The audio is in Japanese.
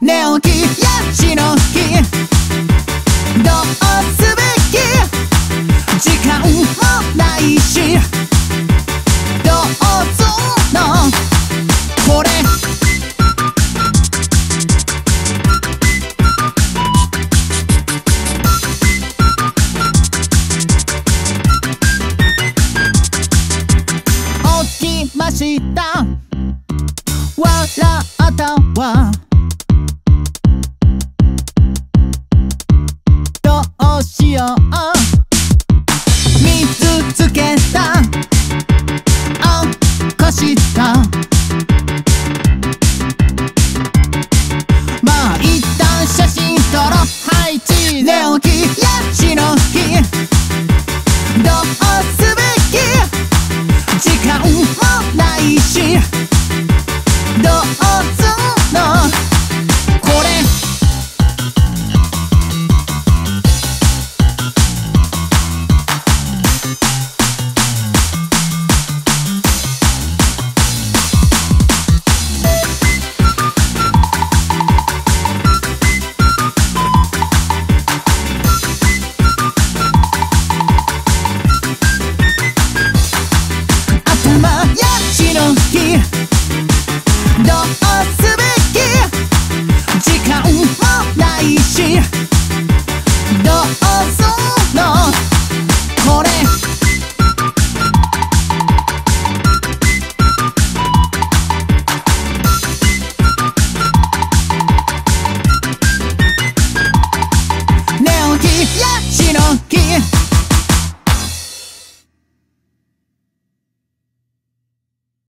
寝起きやしの日どうすべき時間もないしどうぞのこれ。起きました。笑ったわ。しよ。うつつけた。おこした。まあしゃしんとろはいちねおきやしの日。どうすべき？時間もないし。もないしどうすんのこれねオきやしのき